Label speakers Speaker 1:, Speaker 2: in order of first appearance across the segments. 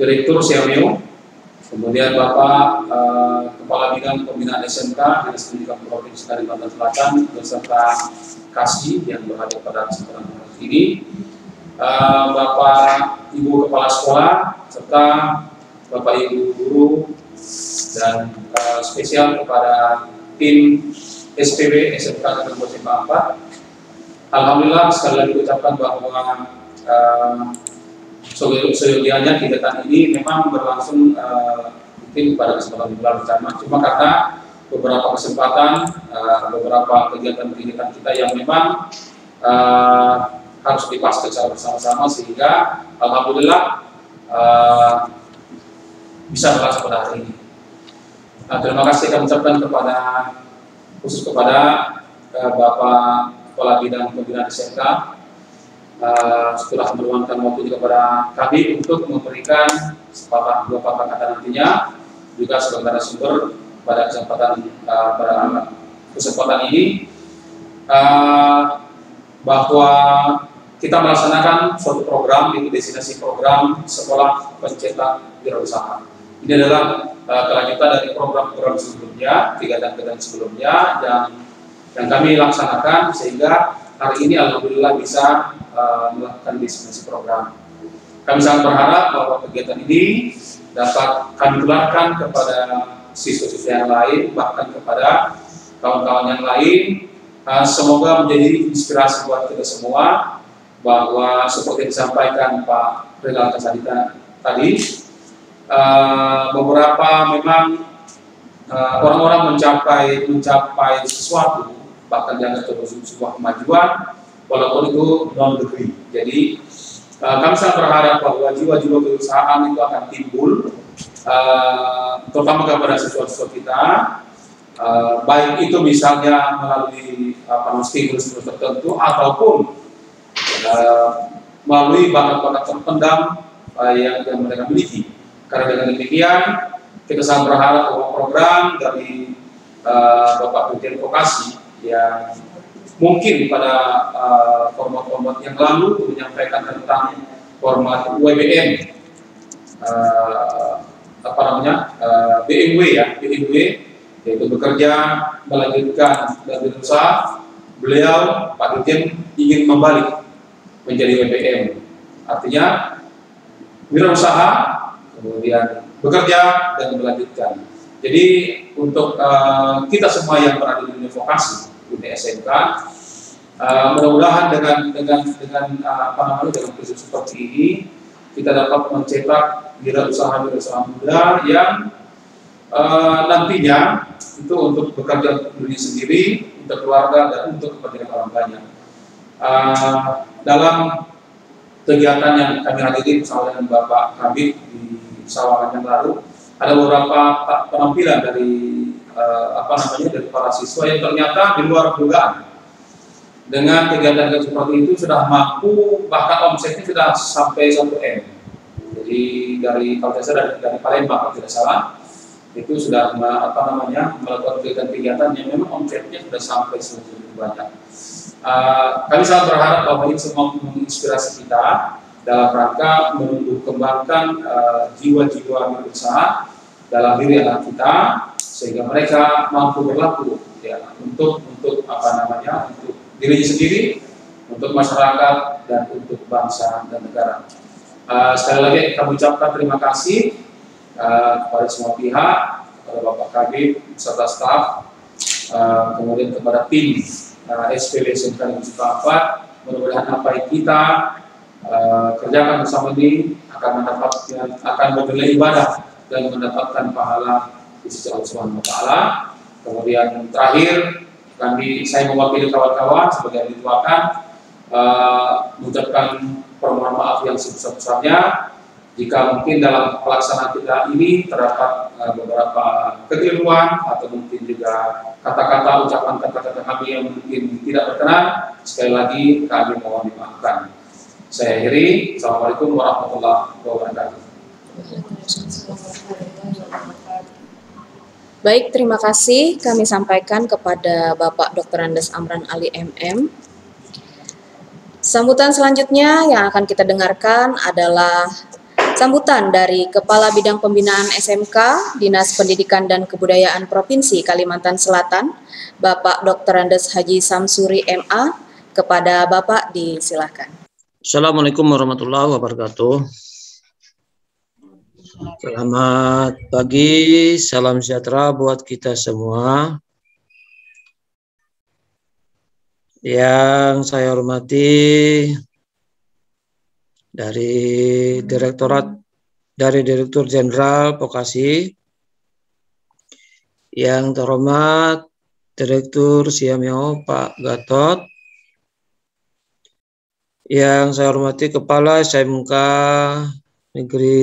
Speaker 1: Direktur Siameo, kemudian Bapak uh, Kepala Bidang Pembinaan SMK Dinas Pendidikan Provinsi Kalimantan Selatan beserta Kasih yang berada pada kesempatan ini, uh, Bapak Ibu Kepala Sekolah serta Bapak Ibu Guru dan uh, spesial kepada tim SPB SMK Negeri 4. Alhamdulillah sekali lagi ucapkan bahwa uh, seyogianya kegiatan ini memang berlangsung uh, mungkin pada kesempatan bulan bersama cuma karena beberapa kesempatan uh, beberapa kegiatan-kegiatan kita yang memang uh, harus dipastikan secara bersama-sama sehingga alhamdulillah uh, bisa berlangsung pada hari ini. Nah, terima kasih kami ucapkan kepada khusus kepada uh, Bapak Kepala Bidang Pembinaan SMK uh, setelah meluangkan waktu kepada kami untuk memberikan sepatah dua patah kata nantinya juga sebagai narasumber pada kesempatan uh, pada kesempatan ini uh, bahwa kita melaksanakan suatu program yaitu destinasi program sekolah pencetak wirausaha. Ini adalah uh, kelanjutan dari program-program sebelumnya, kegiatan-kegiatan sebelumnya yang yang kami laksanakan sehingga hari ini alhamdulillah bisa uh, melakukan destinasi program. Kami sangat berharap bahwa kegiatan ini dapat kami tularkan kepada siswa-siswa yang lain bahkan kepada kawan-kawan yang lain uh, semoga menjadi inspirasi buat kita semua bahwa seperti disampaikan Pak Renal Kasadita tadi uh, beberapa memang orang-orang uh, mencapai mencapai sesuatu bahkan jangan terus sebuah kemajuan walaupun itu non negeri. Jadi uh, kami sangat berharap bahwa jiwa-jiwa keusahaan itu akan timbul uh, terutama kepada siswa-siswa kita uh, baik itu misalnya melalui apa uh, stimulus tertentu ataupun uh, melalui bakat-bakat terpendam uh, yang, yang mereka miliki. Karena dengan demikian kita sangat berharap bahwa program dari uh, Bapak Dirjen Vokasi yang mungkin pada uh, format-format yang lalu menyampaikan tentang format WBM uh, apa namanya uh, BMW ya BMW yaitu bekerja melanjutkan dan berusaha beliau Pak Dirjen ingin membalik menjadi WBM artinya wirausaha kemudian bekerja dan melanjutkan. Jadi untuk uh, kita semua yang berada di dunia vokasi dunia SMK. Uh, mudah-mudahan dengan dengan dengan uh, apa namanya dengan prinsip seperti ini kita dapat mencetak wirausaha-wirausaha muda yang uh, nantinya itu untuk bekerja untuk diri sendiri, untuk keluarga dan untuk kepentingan orang banyak. Uh, dalam kegiatan yang kami hadiri bersama dengan Bapak Kabit di Sawangan yang lalu, ada beberapa penampilan dari uh, apa namanya dari para siswa yang ternyata di luar dugaan. Dengan kegiatan seperti itu sudah mampu bahkan omsetnya sudah sampai 1 m. Jadi dari kalau saya dari, dari Palembang kalau tidak salah itu sudah apa namanya melakukan kegiatan-kegiatan yang memang omsetnya sudah sampai segitu banyak. Uh, kami sangat berharap bahwa ini semua menginspirasi kita dalam rangka menumbuh kembangkan uh, jiwa-jiwa berusaha dalam diri anak kita sehingga mereka mampu berlaku ya untuk untuk apa namanya untuk dirinya sendiri untuk masyarakat dan untuk bangsa dan negara. Uh, sekali lagi kami ucapkan terima kasih uh, kepada semua pihak, kepada Bapak Kabit, serta staf, uh, kemudian kepada tim uh, SPB Negeri Sukapat. Mudah-mudahan apa yang kita uh, kerjakan bersama ini akan mendapatkan akan bernilai ibadah dan mendapatkan pahala di sisi Allah Subhanahu wa taala. Kemudian terakhir kami saya mewakili kawan-kawan sebagai yang dituakan uh, mengucapkan permohonan maaf yang sebesar-besarnya. Jika mungkin dalam pelaksanaan kita ini terdapat uh, beberapa kekeliruan atau mungkin juga kata-kata ucapan kata-kata kami yang mungkin tidak berkenan sekali lagi kami mohon dimaafkan. Saya akhiri. Assalamualaikum warahmatullahi wabarakatuh
Speaker 2: Baik, terima kasih kami sampaikan kepada Bapak Dr. Andes Amran Ali MM. Sambutan selanjutnya yang akan kita dengarkan adalah Sambutan dari Kepala Bidang Pembinaan SMK Dinas Pendidikan dan Kebudayaan Provinsi Kalimantan Selatan, Bapak Dr. Andes Haji Samsuri MA, kepada Bapak disilakan.
Speaker 3: Assalamualaikum warahmatullahi wabarakatuh. Selamat pagi, salam sejahtera buat kita semua. Yang saya hormati dari Direktorat dari Direktur Jenderal Vokasi yang terhormat Direktur Siamio Pak Gatot yang saya hormati Kepala SMK Negeri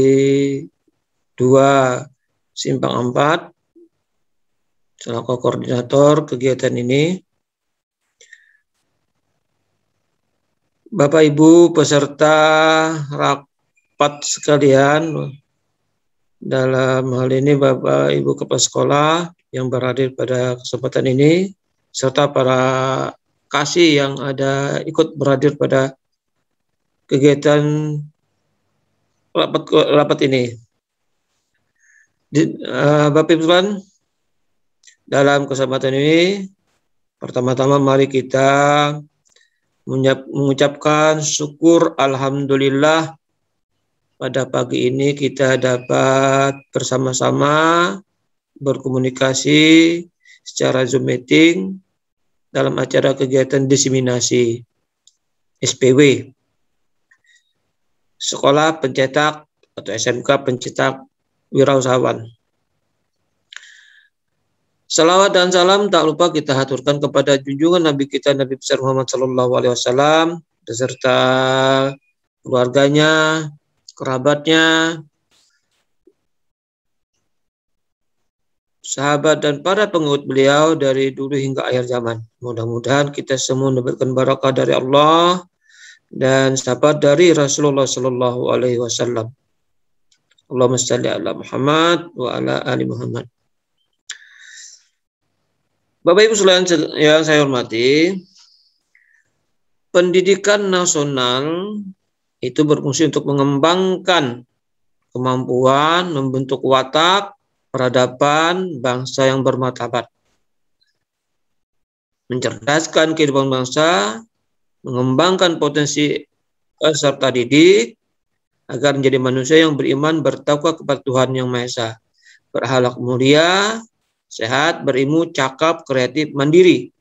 Speaker 3: 2 Simpang 4 selaku koordinator kegiatan ini. Bapak Ibu peserta rapat sekalian, dalam hal ini Bapak Ibu Kepala Sekolah yang berhadir pada kesempatan ini, serta para kasih yang ada ikut berhadir pada kegiatan rapat, rapat ini. Di, uh, Bapak Ibu dalam kesempatan ini, pertama-tama mari kita mengucapkan syukur Alhamdulillah pada pagi ini kita dapat bersama-sama berkomunikasi secara Zoom meeting dalam acara kegiatan diseminasi SPW Sekolah Pencetak atau SMK Pencetak Wirausahawan. Salawat dan salam tak lupa kita haturkan kepada junjungan Nabi kita Nabi besar Muhammad Sallallahu Alaihi Wasallam beserta keluarganya, kerabatnya, sahabat dan para pengikut beliau dari dulu hingga akhir zaman. Mudah-mudahan kita semua mendapatkan barakah dari Allah dan sahabat dari Rasulullah Sallallahu Alaihi Wasallam. Allahumma salli ala Muhammad wa ala ali Muhammad. Bapak Ibu sekalian yang saya hormati, pendidikan nasional itu berfungsi untuk mengembangkan kemampuan membentuk watak peradaban bangsa yang bermartabat. Mencerdaskan kehidupan bangsa, mengembangkan potensi peserta didik agar menjadi manusia yang beriman bertakwa kepada Tuhan yang Maha Esa, berhalak mulia, sehat, berilmu, cakap, kreatif, mandiri.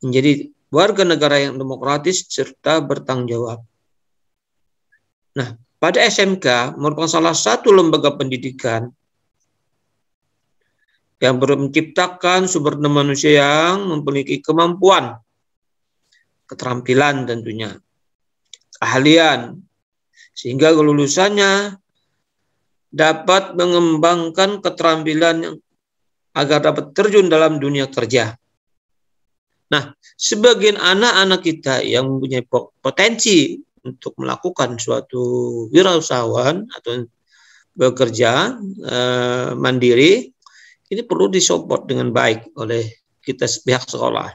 Speaker 3: Menjadi warga negara yang demokratis serta bertanggung jawab. Nah, pada SMK merupakan salah satu lembaga pendidikan yang menciptakan sumber daya manusia yang memiliki kemampuan, keterampilan tentunya, keahlian, sehingga kelulusannya dapat mengembangkan keterampilan yang agar dapat terjun dalam dunia kerja. Nah, sebagian anak-anak kita yang mempunyai potensi untuk melakukan suatu wirausahawan atau bekerja eh, mandiri, ini perlu disupport dengan baik oleh kita pihak sekolah.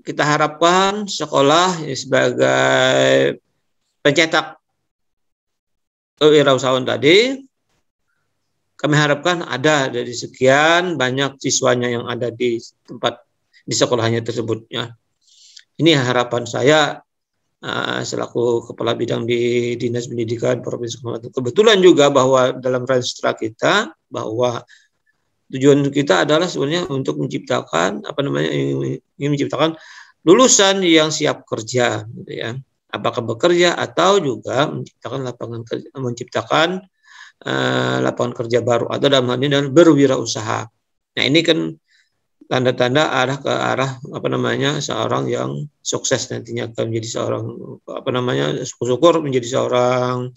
Speaker 3: Kita harapkan sekolah sebagai pencetak wirausahawan tadi kami harapkan ada dari sekian banyak siswanya yang ada di tempat di sekolahnya tersebut ya. Ini harapan saya uh, selaku kepala bidang di Dinas Pendidikan Provinsi Kalimantan. Kebetulan juga bahwa dalam rencana kita bahwa tujuan kita adalah sebenarnya untuk menciptakan apa namanya ingin menciptakan lulusan yang siap kerja gitu ya. Apakah bekerja atau juga menciptakan lapangan kerja, menciptakan uh, lapangan kerja baru atau dalam hal ini adalah berwirausaha. Nah ini kan tanda-tanda arah ke arah apa namanya seorang yang sukses nantinya akan menjadi seorang apa namanya syukur menjadi seorang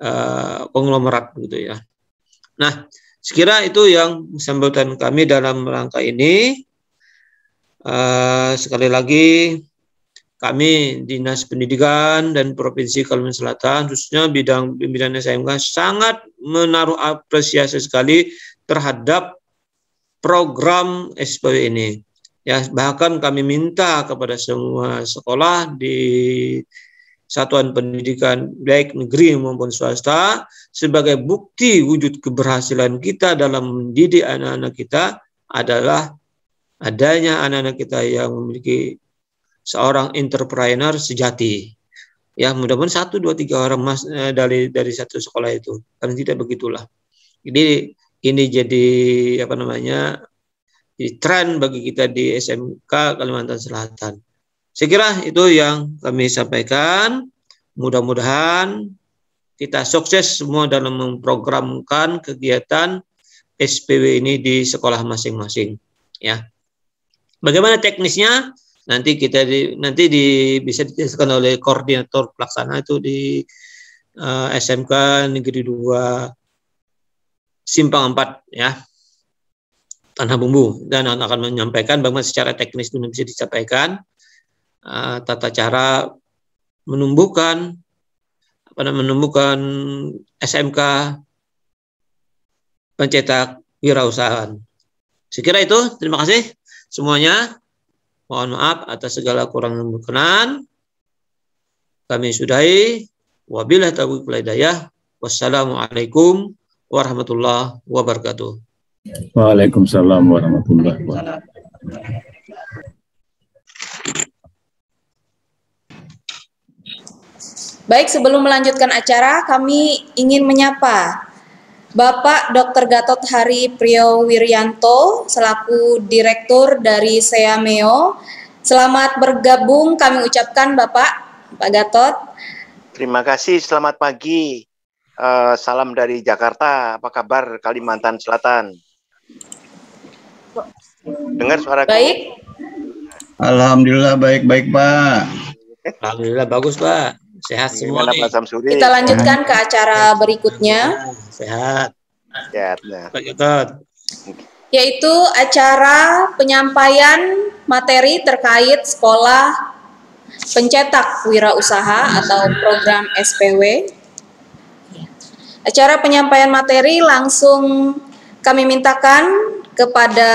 Speaker 3: uh, konglomerat gitu ya. Nah sekira itu yang sambutan kami dalam rangka ini. Uh, sekali lagi kami Dinas Pendidikan dan Provinsi Kalimantan Selatan khususnya bidang pimpinan SMK sangat menaruh apresiasi sekali terhadap program SPW ini. Ya, bahkan kami minta kepada semua sekolah di satuan pendidikan baik negeri maupun swasta sebagai bukti wujud keberhasilan kita dalam mendidik anak-anak kita adalah adanya anak-anak kita yang memiliki seorang entrepreneur sejati. Ya, mudah-mudahan satu, dua, tiga orang mas eh, dari dari satu sekolah itu, kan tidak begitulah. Jadi ini jadi apa namanya jadi tren bagi kita di SMK Kalimantan Selatan. Saya kira itu yang kami sampaikan. Mudah-mudahan kita sukses semua dalam memprogramkan kegiatan SPW ini di sekolah masing-masing. Ya. Bagaimana teknisnya? Nanti kita di, nanti di, bisa dijelaskan oleh koordinator pelaksana itu di uh, eh, SMK Negeri 2 Simpang 4 ya tanah bumbu dan akan menyampaikan bagaimana secara teknis itu bisa disampaikan uh, tata cara menumbuhkan apa menumbuhkan SMK pencetak wirausahaan. Sekira itu, terima kasih semuanya. Mohon maaf atas segala kurang yang berkenan. Kami sudahi. Wabillahi taufiq wal Wassalamualaikum warahmatullahi wabarakatuh.
Speaker 4: Waalaikumsalam warahmatullahi wabarakatuh.
Speaker 2: Baik, sebelum melanjutkan acara, kami ingin menyapa Bapak Dr. Gatot Hari Priyo Wiryanto selaku Direktur dari Seameo. Selamat bergabung kami ucapkan Bapak, Pak Gatot.
Speaker 5: Terima kasih, selamat pagi. Uh, salam dari Jakarta, apa kabar Kalimantan Selatan? Dengar suara
Speaker 2: Baik.
Speaker 4: Alhamdulillah baik-baik, Pak.
Speaker 3: Alhamdulillah bagus, Pak. Sehat semua nih.
Speaker 2: Kita lanjutkan ke acara berikutnya.
Speaker 3: Sehat.
Speaker 5: Sehat. Ya.
Speaker 2: Yaitu acara penyampaian materi terkait sekolah pencetak wirausaha atau program SPW. Acara penyampaian materi langsung kami mintakan kepada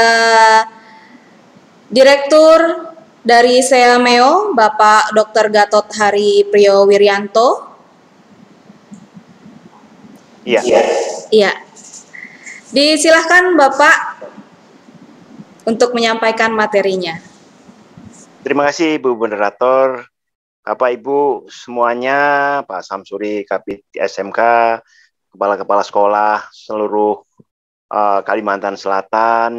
Speaker 2: Direktur dari Seameo, Bapak Dr. Gatot Hari Priyo Wiryanto.
Speaker 5: Iya.
Speaker 2: Iya. Disilahkan Bapak untuk menyampaikan materinya.
Speaker 5: Terima kasih Bu Moderator, Bapak Ibu semuanya, Pak Samsuri, Kapit SMK, Kepala-Kepala Sekolah seluruh uh, Kalimantan Selatan,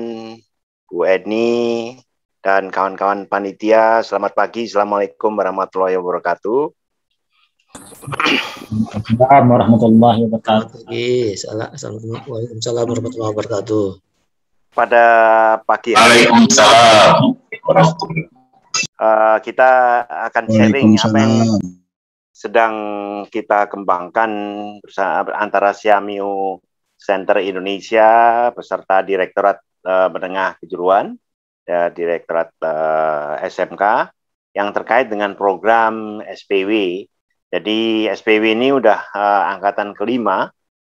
Speaker 5: Bu Edni, dan kawan-kawan panitia. Selamat pagi, Assalamualaikum warahmatullahi wabarakatuh.
Speaker 4: Assalamualaikum warahmatullahi wabarakatuh.
Speaker 3: Assalamualaikum warahmatullahi wabarakatuh.
Speaker 5: Pada pagi hari ini, uh, kita akan sharing apa yang sedang kita kembangkan bersama antara Siamio Center Indonesia beserta Direktorat uh, Menengah Kejuruan ya, Direktorat uh, eh, SMK yang terkait dengan program SPW. Jadi SPW ini udah uh, angkatan kelima.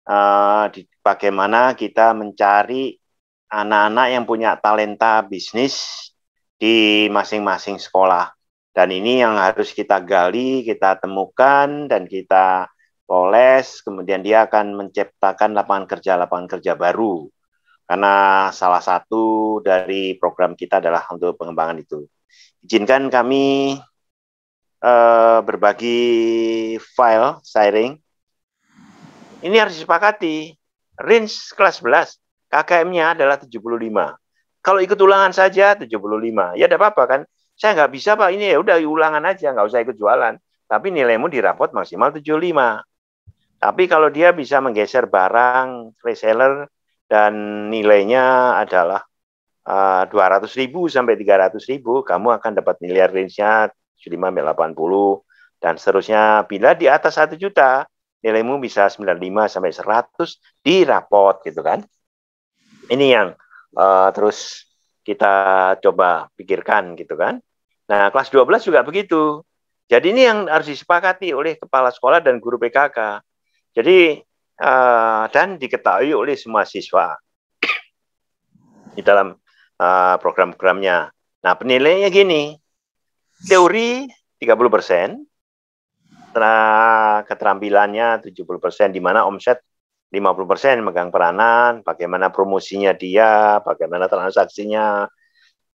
Speaker 5: Uh, di, bagaimana kita mencari anak-anak yang punya talenta bisnis di masing-masing sekolah. Dan ini yang harus kita gali, kita temukan, dan kita poles. Kemudian dia akan menciptakan lapangan kerja-lapangan kerja baru karena salah satu dari program kita adalah untuk pengembangan itu. Izinkan kami uh, berbagi file sharing. Ini harus disepakati. Range kelas 11, KKM-nya adalah 75. Kalau ikut ulangan saja 75. Ya tidak apa-apa kan. Saya nggak bisa Pak, ini ya udah ulangan aja, nggak usah ikut jualan. Tapi nilaimu di rapot maksimal 75. Tapi kalau dia bisa menggeser barang reseller dan nilainya adalah uh, 200 ribu sampai 300 ribu, kamu akan dapat miliar range-nya 75 80 dan seterusnya. Bila di atas 1 juta, nilaimu bisa 95 sampai 100 di rapot gitu kan. Ini yang uh, terus kita coba pikirkan gitu kan. Nah, kelas 12 juga begitu. Jadi ini yang harus disepakati oleh kepala sekolah dan guru PKK. Jadi uh, dan diketahui oleh semua siswa di dalam uh, program-programnya. Nah, penilaiannya gini, teori 30 persen, keterampilannya 70% di mana omset 50% megang peranan, bagaimana promosinya dia, bagaimana transaksinya.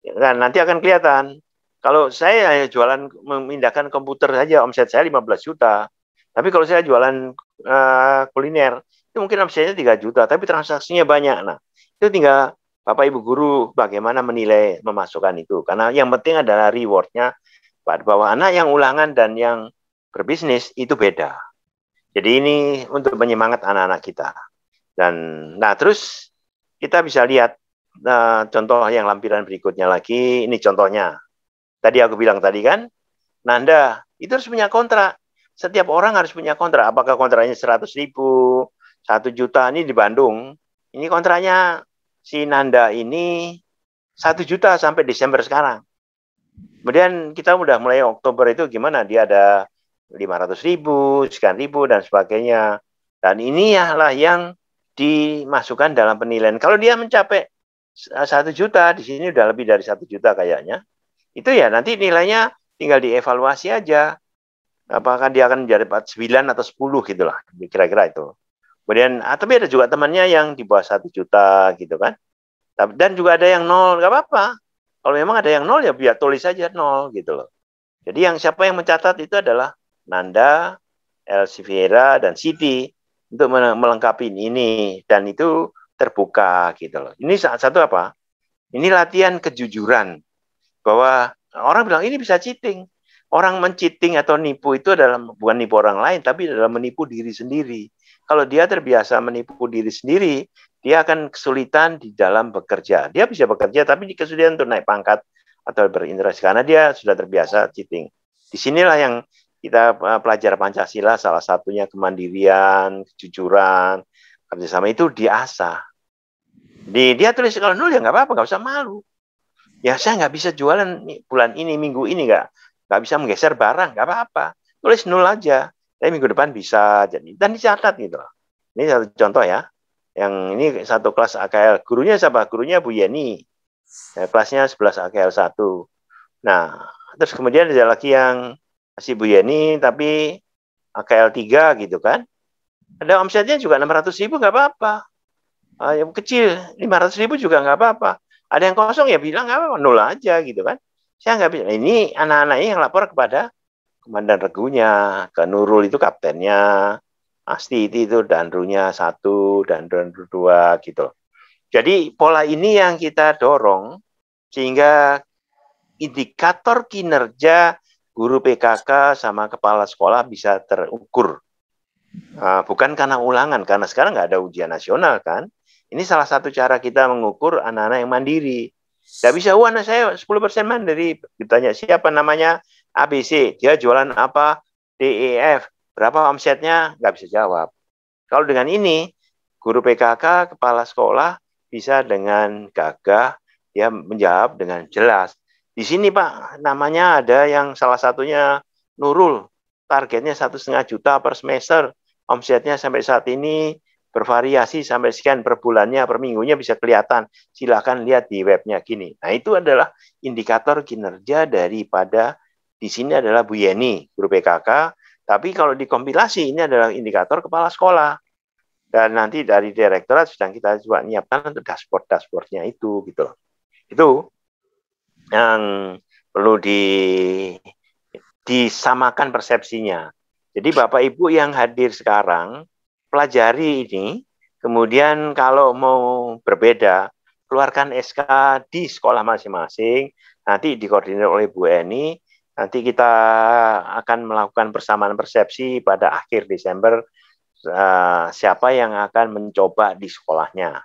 Speaker 5: Ya kan nanti akan kelihatan. Kalau saya jualan memindahkan komputer saja omset saya 15 juta. Tapi kalau saya jualan uh, kuliner itu mungkin omsetnya 3 juta, tapi transaksinya banyak. Nah, itu tinggal Bapak Ibu guru bagaimana menilai memasukkan itu. Karena yang penting adalah rewardnya bahwa anak yang ulangan dan yang berbisnis itu beda. Jadi ini untuk menyemangat anak-anak kita. Dan nah terus kita bisa lihat nah, contoh yang lampiran berikutnya lagi. Ini contohnya. Tadi aku bilang tadi kan, Nanda itu harus punya kontrak. Setiap orang harus punya kontrak. Apakah kontraknya 100 ribu, 1 juta ini di Bandung. Ini kontraknya si Nanda ini 1 juta sampai Desember sekarang. Kemudian kita udah mulai Oktober itu gimana? Dia ada 500 ribu, sekian ribu, dan sebagainya. Dan ini inilah yang dimasukkan dalam penilaian. Kalau dia mencapai satu juta, di sini udah lebih dari satu juta kayaknya. Itu ya nanti nilainya tinggal dievaluasi aja. Apakah dia akan menjadi 9 atau 10 gitu lah, kira-kira itu. Kemudian, ah, tapi ada juga temannya yang di bawah satu juta gitu kan. Dan juga ada yang nol, nggak apa-apa. Kalau memang ada yang nol ya biar tulis saja nol gitu loh. Jadi yang siapa yang mencatat itu adalah Nanda, Elvira, dan Siti untuk melengkapi ini dan itu terbuka gitu loh. Ini saat satu apa? Ini latihan kejujuran bahwa orang bilang ini bisa cheating. Orang mencheating atau nipu itu adalah bukan nipu orang lain tapi adalah menipu diri sendiri. Kalau dia terbiasa menipu diri sendiri, dia akan kesulitan di dalam bekerja. Dia bisa bekerja tapi kesulitan untuk naik pangkat atau berinteraksi karena dia sudah terbiasa cheating. Di sinilah yang kita eh, pelajar Pancasila salah satunya kemandirian, kejujuran, kerjasama itu diasah. Di, dia tulis kalau nol ya nggak apa-apa, nggak usah malu. Ya saya nggak bisa jualan bulan ini, minggu ini nggak nggak bisa menggeser barang, nggak apa-apa. Tulis nol aja. Tapi minggu depan bisa jadi dan dicatat gitu. Ini satu contoh ya. Yang ini satu kelas AKL. Gurunya siapa? Gurunya Bu Yeni. Ya, kelasnya 11 AKL 1. Nah, terus kemudian ada lagi yang masih Bu Yeni tapi AKL 3 gitu kan. Ada omsetnya juga 600 ribu nggak apa-apa. Uh, yang kecil 500 ribu juga nggak apa-apa. Ada yang kosong ya bilang nggak apa-apa, nol aja gitu kan. Saya nggak bisa. Ini anak-anak ini yang lapor kepada komandan regunya, ke Nurul itu kaptennya, Asti itu danrunya satu, dan danru dua gitu. Jadi pola ini yang kita dorong sehingga indikator kinerja guru PKK sama kepala sekolah bisa terukur. Uh, bukan karena ulangan, karena sekarang nggak ada ujian nasional kan. Ini salah satu cara kita mengukur anak-anak yang mandiri. Gak bisa, wah anak saya 10% mandiri. Ditanya siapa namanya? ABC, dia jualan apa, DEF, berapa omsetnya, nggak bisa jawab. Kalau dengan ini, guru PKK, kepala sekolah bisa dengan gagah, dia menjawab dengan jelas. Di sini Pak, namanya ada yang salah satunya Nurul, targetnya satu setengah juta per semester, omsetnya sampai saat ini bervariasi sampai sekian per bulannya, per minggunya bisa kelihatan. Silahkan lihat di webnya gini. Nah itu adalah indikator kinerja daripada di sini adalah Bu Yeni, guru PKK. Tapi kalau dikompilasi ini adalah indikator kepala sekolah. Dan nanti dari direktorat sedang kita coba menyiapkan untuk dashboard-dashboardnya itu gitu. Itu yang perlu di disamakan persepsinya. Jadi Bapak Ibu yang hadir sekarang pelajari ini, kemudian kalau mau berbeda keluarkan SK di sekolah masing-masing, nanti dikoordinir oleh Bu Eni, nanti kita akan melakukan persamaan persepsi pada akhir Desember uh, siapa yang akan mencoba di sekolahnya.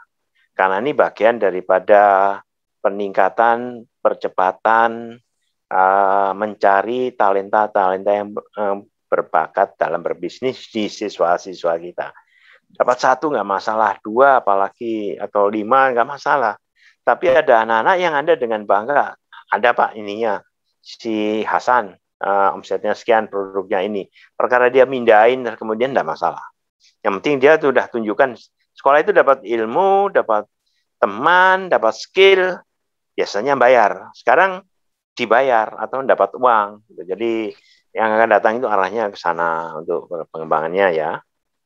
Speaker 5: Karena ini bagian daripada peningkatan percepatan uh, mencari talenta-talenta yang uh, berbakat dalam berbisnis di siswa-siswa kita. Dapat satu nggak masalah, dua apalagi atau lima nggak masalah. Tapi ada anak-anak yang ada dengan bangga. Ada pak ininya si Hasan uh, omsetnya sekian produknya ini. Perkara dia mindahin kemudian nggak masalah. Yang penting dia sudah tunjukkan sekolah itu dapat ilmu, dapat teman, dapat skill, biasanya bayar. Sekarang dibayar atau dapat uang. Jadi yang akan datang itu arahnya ke sana untuk pengembangannya ya.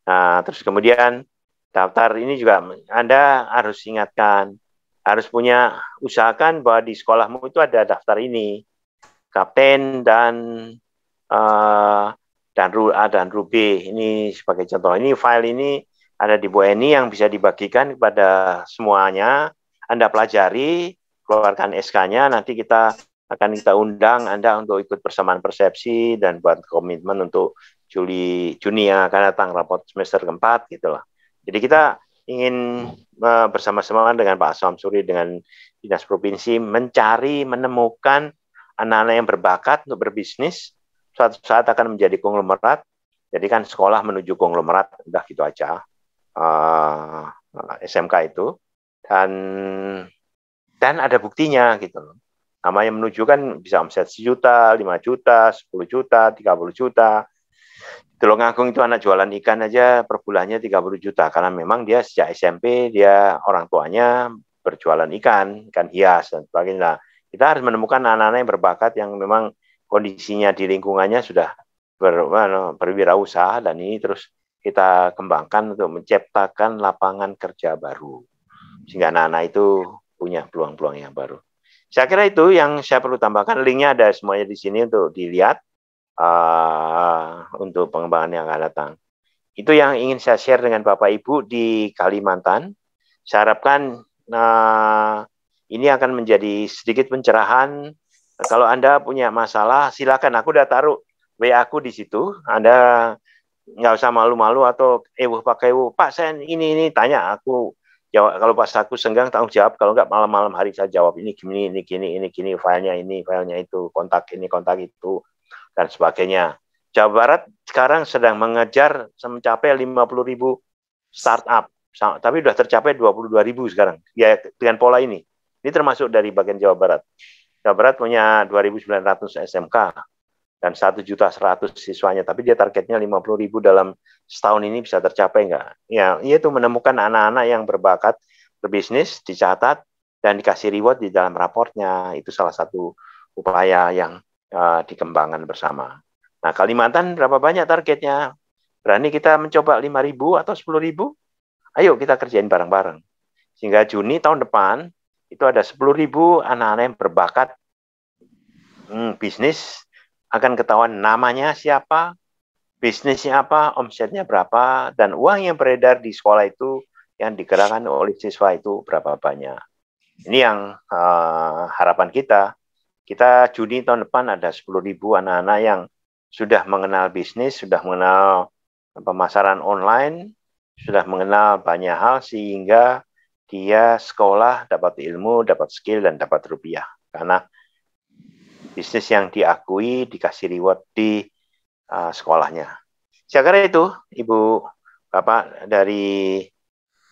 Speaker 5: Nah, terus kemudian daftar ini juga Anda harus ingatkan, harus punya usahakan bahwa di sekolahmu itu ada daftar ini, kapten dan uh, dan ru A dan ru B ini sebagai contoh. Ini file ini ada di Bu Eni yang bisa dibagikan kepada semuanya. Anda pelajari, keluarkan SK-nya, nanti kita akan kita undang Anda untuk ikut persamaan persepsi dan buat komitmen untuk Juli Juni yang akan datang raport semester keempat gitu lah. Jadi kita ingin bersama-sama dengan Pak Samsuri dengan dinas provinsi mencari menemukan anak-anak yang berbakat untuk berbisnis suatu saat akan menjadi konglomerat. Jadi kan sekolah menuju konglomerat udah gitu aja uh, eh, SMK itu dan dan ada buktinya gitu loh namanya menuju kan bisa omset sejuta, lima juta, sepuluh juta, tiga puluh juta. Tulungagung itu anak jualan ikan aja per bulannya 30 juta karena memang dia sejak SMP dia orang tuanya berjualan ikan, ikan hias dan sebagainya. Nah, kita harus menemukan anak-anak yang berbakat yang memang kondisinya di lingkungannya sudah ber, berwirausaha dan ini terus kita kembangkan untuk menciptakan lapangan kerja baru sehingga anak-anak itu punya peluang-peluang yang baru. Saya kira itu yang saya perlu tambahkan. Linknya ada semuanya di sini untuk dilihat uh, untuk pengembangan yang akan datang. Itu yang ingin saya share dengan Bapak Ibu di Kalimantan. Saya harapkan uh, ini akan menjadi sedikit pencerahan. Kalau Anda punya masalah, silakan. Aku udah taruh WA aku di situ. Anda nggak usah malu-malu atau eh pakai Pak saya ini ini tanya aku jawab kalau pas aku senggang tanggung jawab kalau nggak malam-malam hari saya jawab ini gini ini gini ini gini filenya ini filenya itu kontak ini kontak itu dan sebagainya. Jawa Barat sekarang sedang mengejar mencapai 50 ribu startup. Tapi sudah tercapai 22 ribu sekarang ya dengan pola ini. Ini termasuk dari bagian Jawa Barat. Jawa Barat punya 2.900 SMK dan satu juta seratus siswanya, tapi dia targetnya lima puluh ribu dalam setahun ini bisa tercapai enggak? Ya, itu menemukan anak-anak yang berbakat berbisnis, dicatat dan dikasih reward di dalam raportnya. Itu salah satu upaya yang uh, dikembangkan bersama. Nah, Kalimantan berapa banyak targetnya? Berani kita mencoba lima ribu atau sepuluh ribu? Ayo kita kerjain bareng-bareng. Sehingga Juni tahun depan itu ada sepuluh ribu anak-anak yang berbakat hmm, bisnis akan ketahuan namanya siapa, bisnisnya apa, omsetnya berapa, dan uang yang beredar di sekolah itu yang digerakkan oleh siswa itu berapa banyak. Ini yang uh, harapan kita. Kita Juni tahun depan ada 10.000 anak-anak yang sudah mengenal bisnis, sudah mengenal pemasaran online, sudah mengenal banyak hal sehingga dia sekolah dapat ilmu, dapat skill dan dapat rupiah. Karena bisnis yang diakui dikasih reward di uh, sekolahnya. Saya kira itu, Ibu Bapak dari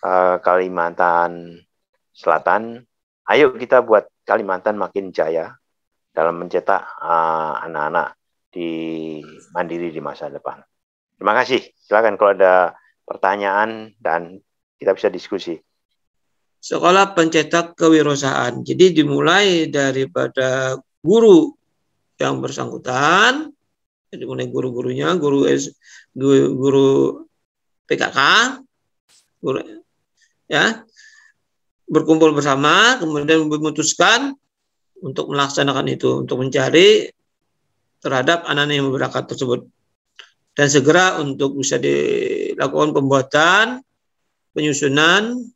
Speaker 5: uh, Kalimantan Selatan. Ayo kita buat Kalimantan makin jaya dalam mencetak uh, anak-anak uh, di mandiri di masa depan. Terima kasih. Silakan kalau ada pertanyaan dan kita bisa diskusi.
Speaker 3: Sekolah pencetak kewirausahaan. Jadi dimulai daripada guru yang bersangkutan, jadi mulai guru-gurunya, guru guru, PKK, guru ya berkumpul bersama, kemudian memutuskan untuk melaksanakan itu, untuk mencari terhadap anak-anak yang berbakat tersebut. Dan segera untuk bisa dilakukan pembuatan penyusunan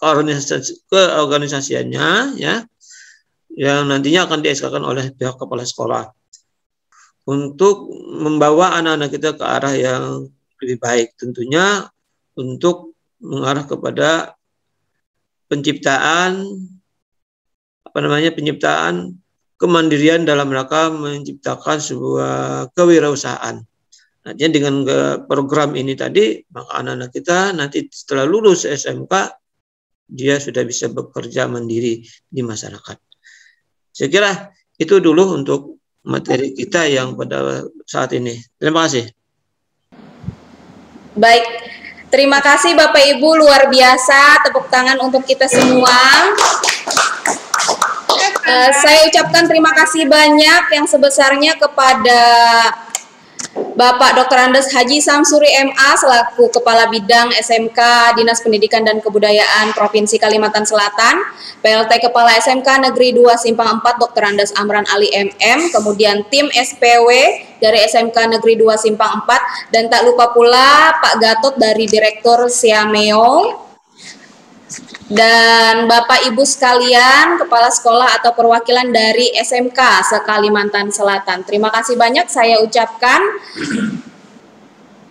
Speaker 3: keorganisasiannya ya yang nantinya akan dieskakan oleh pihak kepala sekolah untuk membawa anak-anak kita ke arah yang lebih baik tentunya untuk mengarah kepada penciptaan apa namanya penciptaan kemandirian dalam rangka menciptakan sebuah kewirausahaan. Nantinya dengan program ini tadi maka anak-anak kita nanti setelah lulus SMK dia sudah bisa bekerja mandiri di masyarakat. Saya kira itu dulu untuk materi kita yang pada saat ini. Terima kasih.
Speaker 2: Baik, terima kasih Bapak Ibu luar biasa. Tepuk tangan untuk kita semua. Uh, saya ucapkan terima kasih banyak yang sebesarnya kepada Bapak Dr. Andes Haji Samsuri MA selaku Kepala Bidang SMK Dinas Pendidikan dan Kebudayaan Provinsi Kalimantan Selatan, PLT Kepala SMK Negeri 2 Simpang 4 Dr. Andes Amran Ali MM, kemudian tim SPW dari SMK Negeri 2 Simpang 4 dan tak lupa pula Pak Gatot dari Direktur Siameo dan Bapak Ibu sekalian, kepala sekolah atau perwakilan dari SMK se-Kalimantan Selatan. Terima kasih banyak saya ucapkan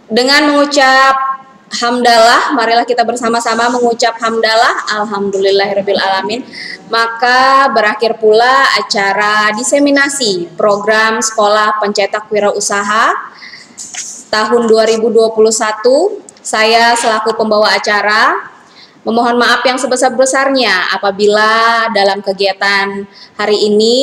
Speaker 2: dengan mengucap hamdalah, marilah kita bersama-sama mengucap hamdalah, alhamdulillahirabbil alamin. Maka berakhir pula acara diseminasi program Sekolah Pencetak Wirausaha tahun 2021. Saya selaku pembawa acara Memohon maaf yang sebesar-besarnya apabila dalam kegiatan hari ini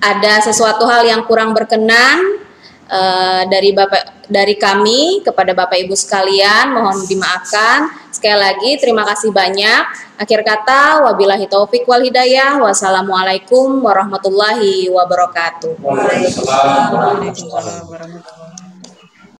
Speaker 2: ada sesuatu hal yang kurang berkenan uh, dari Bapak dari kami kepada Bapak Ibu sekalian, mohon dimaafkan. Sekali lagi terima kasih banyak. Akhir kata wabillahi taufik wal hidayah. Wassalamualaikum warahmatullahi wabarakatuh.
Speaker 1: Warahmatullahi wabarakatuh.